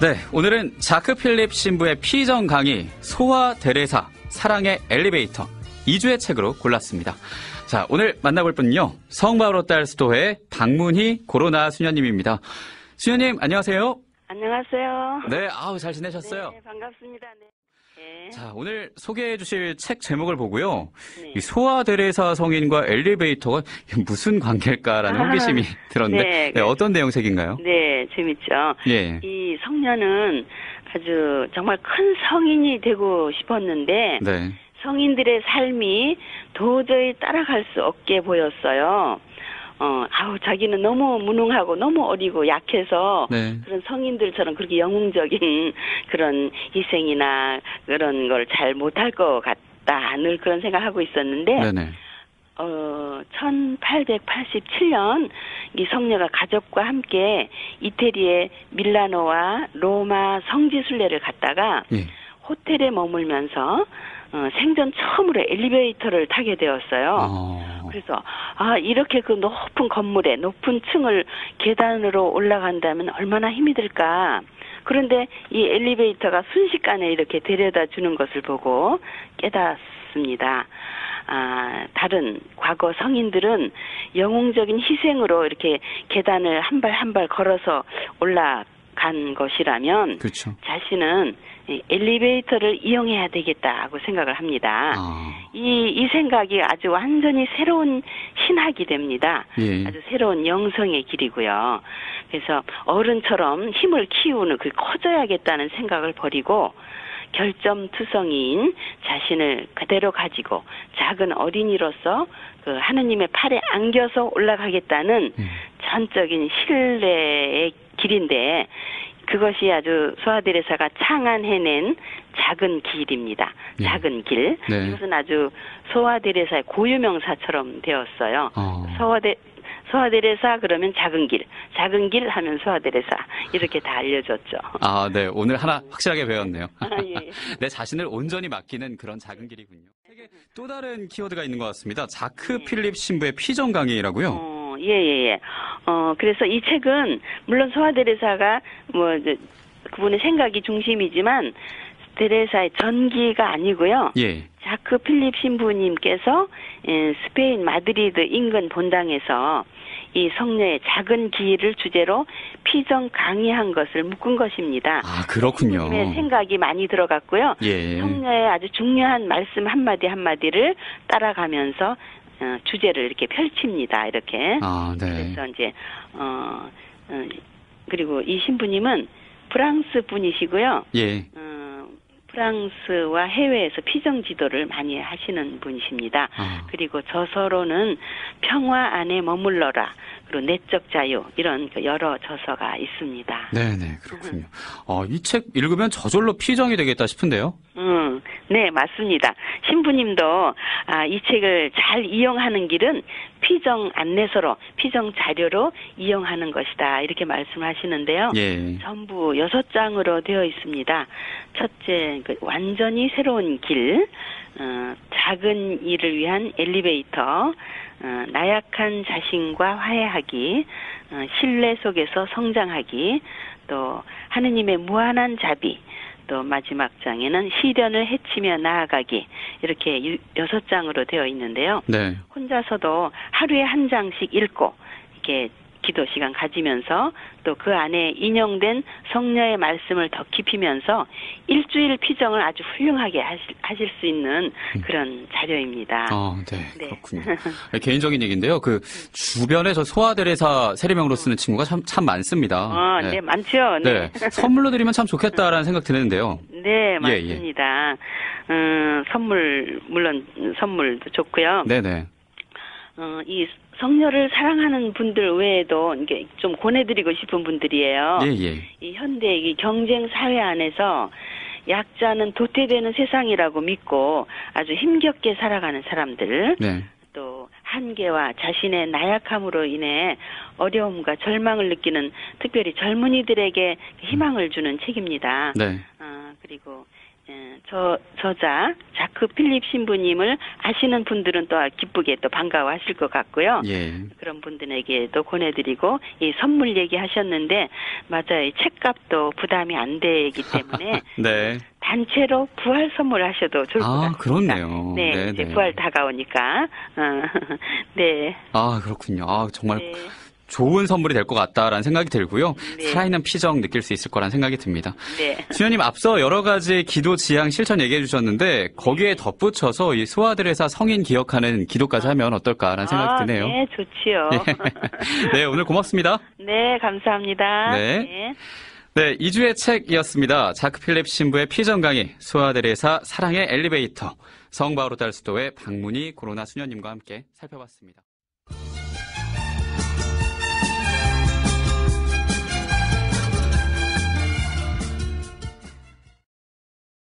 네, 오늘은 자크 필립 신부의 피정 강의 소화 데레사 사랑의 엘리베이터 이 주의 책으로 골랐습니다. 자, 오늘 만나볼 분은요. 성바오로딸수도회의 박문희 코로나 수녀님입니다. 수녀님, 안녕하세요. 안녕하세요. 네, 아우, 잘 지내셨어요? 네, 반갑습니다. 네. 네. 자, 오늘 소개해 주실 책 제목을 보고요. 네. 이 소화 데레사 성인과 엘리베이터가 무슨 관계일까라는 아, 호기심이 들었는데 네. 네, 어떤 내용 책인가요? 네, 재밌죠. 예. 이 성녀는 아주 정말 큰 성인이 되고 싶었는데 네. 성인들의 삶이 도저히 따라갈 수 없게 보였어요. 어, 아우 자기는 너무 무능하고 너무 어리고 약해서 네. 그런 성인들처럼 그렇게 영웅적인 그런 희생이나 그런 걸 잘 못할 것 같다. 늘 그런 생각하고 있었는데 네네. 어, 1887년 이 성녀가 가족과 함께 이태리의 밀라노와 로마 성지 순례를 갔다가 예. 호텔에 머물면서 어, 생전 처음으로 엘리베이터를 타게 되었어요. 어. 그래서 아 이렇게 그 높은 건물에 높은 층을 계단으로 올라간다면 얼마나 힘이 들까. 그런데 이 엘리베이터가 순식간에 이렇게 데려다 주는 것을 보고 깨닫습니다. 아, 다른 과거 성인들은 영웅적인 희생으로 이렇게 계단을 한 발 한 발 걸어서 올라간 것이라면 그렇죠. 자신은 이 엘리베이터를 이용해야 되겠다고 생각을 합니다. 아. 이, 이 생각이 아주 완전히 새로운 신학이 됩니다. 예. 아주 새로운 영성의 길이고요. 그래서 어른처럼 힘을 키우는 그 커져야겠다는 생각을 버리고 결점투성이인 자신을 그대로 가지고 작은 어린이로서 그 하느님의 팔에 안겨서 올라가겠다는 음. 전적인 신뢰의 길인데 그것이 아주 소아데레사가 창안해낸 작은 길입니다. 예. 작은 길. 네. 이것은 아주 소아데레사의 고유명사처럼 되었어요. 어. 소아데 소아데레사 그러면 작은 길, 작은 길 하면 소아데레사 이렇게 다 알려졌죠. 아, 네. 오늘 하나 확실하게 배웠네요. 아, 예. 내 자신을 온전히 맡기는 그런 작은 길이군요. 또 다른 키워드가 있는 것 같습니다. 자크 필립 신부의 피정 강의라고요. 어, 예, 예, 예. 어, 그래서 이 책은, 물론 소화데레사가, 뭐, 그분의 생각이 중심이지만, 데레사의 전기가 아니고요. 예. 자크 필립 신부님께서 예, 스페인 마드리드 인근 본당에서 이 성녀의 작은 기를 주제로 피정 강의한 것을 묶은 것입니다. 아, 그렇군요. 신부님의 생각이 많이 들어갔고요. 예. 성녀의 아주 중요한 말씀 한 마디 한 마디를 따라가면서 어, 주제를 이렇게 펼칩니다. 이렇게. 아, 네. 그래서 이제 어, 어, 그리고 이 신부님은 프랑스 분이시고요. 예. 어, 프랑스와 해외에서 피정 지도를 많이 하시는 분이십니다. 아. 그리고 저서로는 평화 안에 머물러라. 그리고 내적 자유 이런 그 여러 저서가 있습니다. 네네, 그렇군요. 어, 이 책 읽으면 저절로 피정이 되겠다 싶은데요. 음, 네, 맞습니다. 신부님도 아, 이 책을 잘 이용하는 길은 피정 안내서로, 피정 자료로 이용하는 것이다. 이렇게 말씀하시는데요. 예. 전부 여섯 장으로 되어 있습니다. 첫째, 그 완전히 새로운 길, 어, 작은 일을 위한 엘리베이터, 어, 나약한 자신과 화해하기, 어, 신뢰 속에서 성장하기, 또 하느님의 무한한 자비, 또 마지막 장에는 시련을 헤치며 나아가기 이렇게 유- 여섯 장으로 되어 있는데요. 네. 혼자서도 하루에 한 장씩 읽고 이렇게 기도 시간 가지면서 또 그 안에 인용된 성녀의 말씀을 더 깊이면서 일주일 피정을 아주 훌륭하게 하실, 하실 수 있는 그런 자료입니다. 아, 네, 네. 그렇군요. 개인적인 얘기인데요. 그 주변에 저 소아데레사 세례명으로 쓰는 친구가 참, 참 많습니다. 어, 네, 많죠. 네. 네. 선물로 드리면 참 좋겠다라는 생각 드는데요. 네, 예, 예. 맞습니다. 음, 선물, 물론 선물도 좋고요. 네네. 어, 이 성녀를 사랑하는 분들 외에도 이게 좀 권해드리고 싶은 분들이에요. 예, 예. 이 현대 이 경쟁 사회 안에서 약자는 도태되는 세상이라고 믿고 아주 힘겹게 살아가는 사람들 네. 또 한계와 자신의 나약함으로 인해 어려움과 절망을 느끼는 특별히 젊은이들에게 희망을 주는 책입니다. 네. 아, 그리고 예, 저 저자 자크 필립 신부님을 아시는 분들은 또 기쁘게 또 반가워하실 것 같고요. 예. 그런 분들에게도 권해드리고 이 선물 얘기하셨는데 맞아요. 이 책값도 부담이 안 되기 때문에 네. 단체로 부활 선물하셔도 좋을 것 아, 같습니다. 그렇네요. 네, 네, 이제 네. 부활 다가오니까. 어, 네. 아, 그렇군요. 아, 정말 네. 좋은 선물이 될 것 같다라는 생각이 들고요. 네. 살아있는 피정 느낄 수 있을 거라는 생각이 듭니다. 네. 수녀님 앞서 여러 가지 기도 지향 실천 얘기해 주셨는데 거기에 덧붙여서 이 소아들의사 성인 기억하는 기도까지 하면 어떨까라는 생각이 아, 드네요. 네, 좋지요. 네, 오늘 고맙습니다. 네, 감사합니다. 네. 네, 2주의 책이었습니다. 자크 필립 신부의 피정 강의, 소아데레사 사랑의 엘리베이터, 성바오로 달수도의 박문희 코로나 수녀님과 함께 살펴봤습니다.